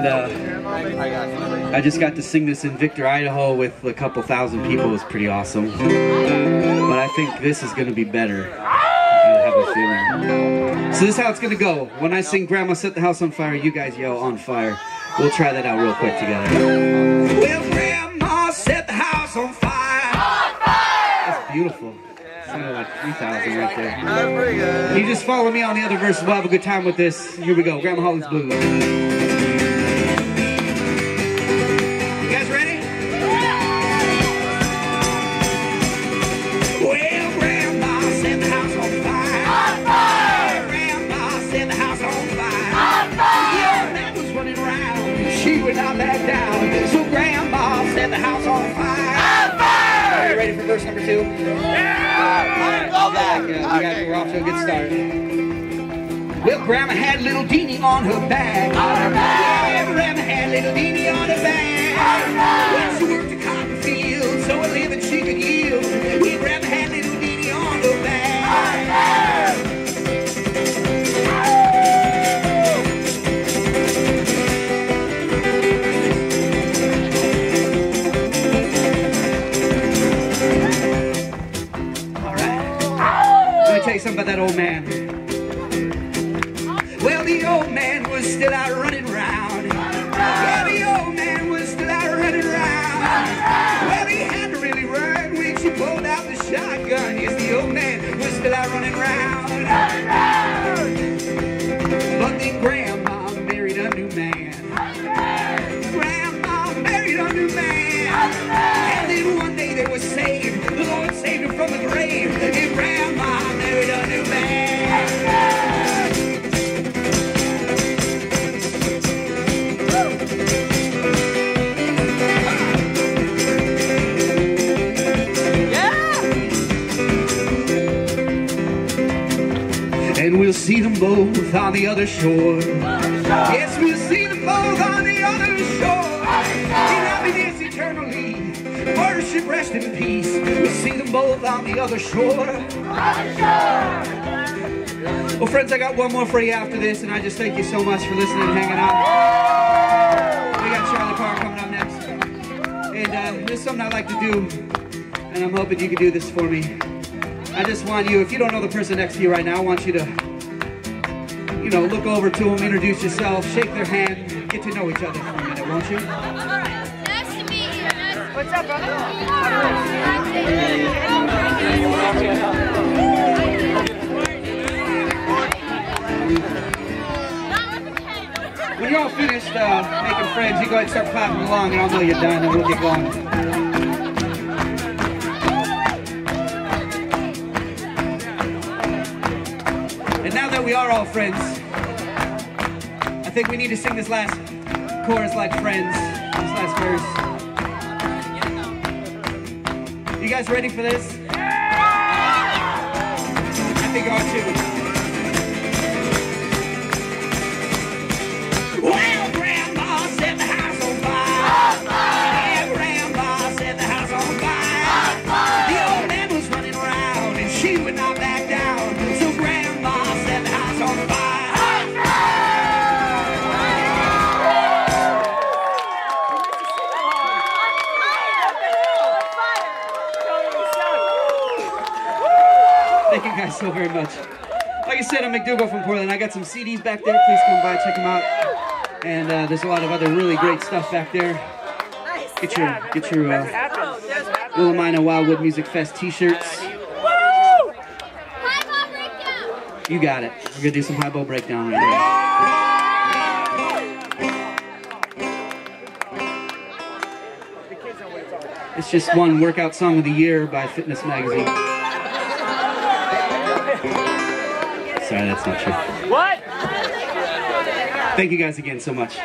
And uh, I just got to sing this in Victor, Idaho with a couple thousand people. It was pretty awesome. But I think this is going to be better. So this is how it's going to go. When I sing Grandma Set the House on Fire, you guys yell on fire. We'll try that out real quick together. Well, Grandma set the house on fire. On fire! That's beautiful. Sounded like 3,000 right there. You just follow me on the other verses. We'll have a good time with this. Here we go. Grandma Holly's Blues. Not back down. So Grandma set the house on fire. On fire! Are you ready for verse number two? Yeah! All right, we got, we're off to a good start. Well, Grandma had little Deanie on her back. On her back. Yeah, Grandma had little Deanie new man. And then one day they were saved. The Lord saved her from the grave. And Grandma married a new man. And we'll see them both on the other shore. Yes, we'll see them both on eternally. Worship, rest in peace. We'll see them both on the other shore. Well, friends, I got one more for you after this, and I just thank you so much for listening and hanging out. We got Charlie Parr coming up next. And uh, there's something I'd like to do, and I'm hoping you can do this for me. I just want you, if you don't know the person next to you right now, I want you to, you know, look over to them, introduce yourself, shake their hand, get to know each other for a minute, won't you? When you're all finished uh, making friends, you go ahead and start clapping along, and I'll know you're done, and we'll get going. And now that we are all friends, I think we need to sing this last chorus like friends. This last verse. You guys ready for this? I think are too. Thank you guys so very much. Like I said, I'm McDougall from Portland. I got some CDs back there. Please come by, check them out. And uh, there's a lot of other really great stuff back there. Get your get your uh, Willamina Wildwood Music Fest T-shirts. High ball breakdown. You got it. We're gonna do some highball breakdown right here. It's just one workout song of the year by Fitness Magazine. Sorry, that's not true. What? Thank you guys again so much.